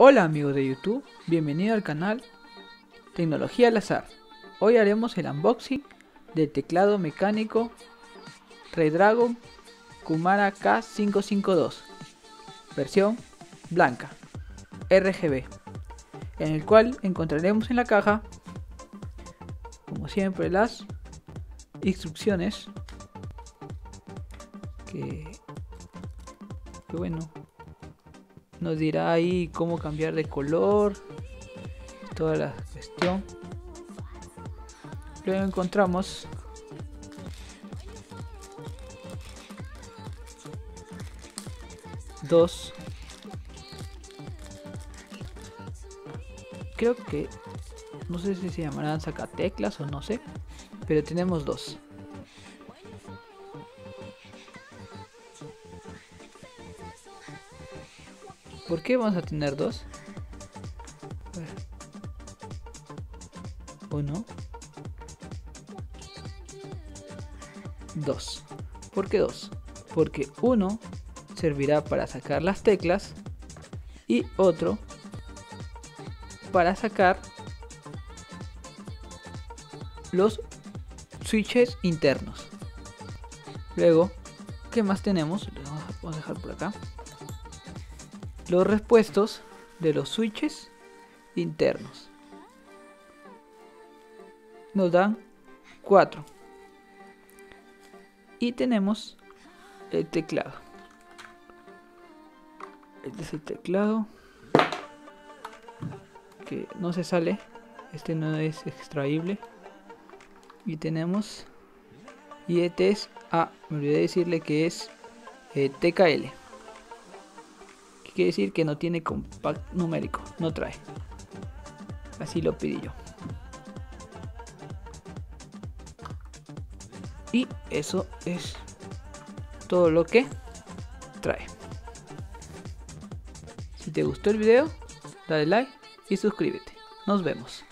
Hola amigos de YouTube, bienvenido al canal Tecnología al Azar. Hoy haremos el unboxing del teclado mecánico Redragon Kumara K552, versión blanca, RGB, en el cual encontraremos en la caja, como siempre, las instrucciones que, que bueno, nos dirá ahí cómo cambiar de color, toda la cuestión. Luego encontramos. Dos. Creo que no sé si se llamarán sacateclas o no sé pero tenemos dos ¿Por qué vamos a tener dos? Uno. Dos. ¿Por qué dos? Porque uno servirá para sacar las teclas y otro para sacar los switches internos. Luego, ¿qué más tenemos? Vamos a dejar por acá los repuestos de los switches internos. Nos dan 4. Y tenemos el teclado. Este es el teclado. Que no se sale. Este no es extraíble. Y tenemos. Y este es. Ah, me olvidé decirle que es eh, TKL quiere decir que no tiene compact numérico, no trae. Así lo pedí yo. Y eso es todo lo que trae. Si te gustó el video, dale like y suscríbete. Nos vemos.